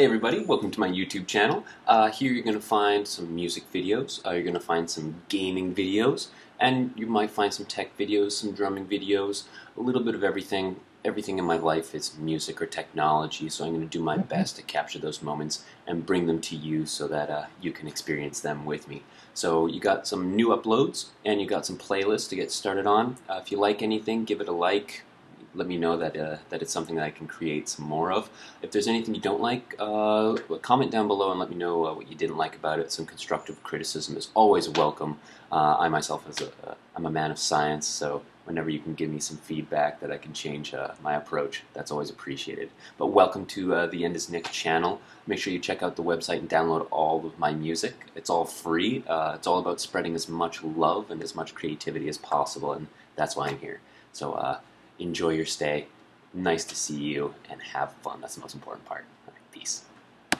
Hey everybody, welcome to my YouTube channel. Uh, here you're going to find some music videos, uh, you're going to find some gaming videos, and you might find some tech videos, some drumming videos, a little bit of everything. Everything in my life is music or technology, so I'm going to do my best to capture those moments and bring them to you so that uh, you can experience them with me. So you got some new uploads, and you got some playlists to get started on. Uh, if you like anything, give it a like, let me know that uh, that it's something that I can create some more of. If there's anything you don't like, uh, comment down below and let me know uh, what you didn't like about it. Some constructive criticism is always welcome. Uh, I myself, as a, I'm a man of science, so whenever you can give me some feedback that I can change uh, my approach, that's always appreciated. But welcome to uh, the End is Nich channel. Make sure you check out the website and download all of my music. It's all free. it's all about spreading as much love and as much creativity as possible, and that's why I'm here. So enjoy your stay. Nice to see you and have fun. That's the most important part. Right, peace.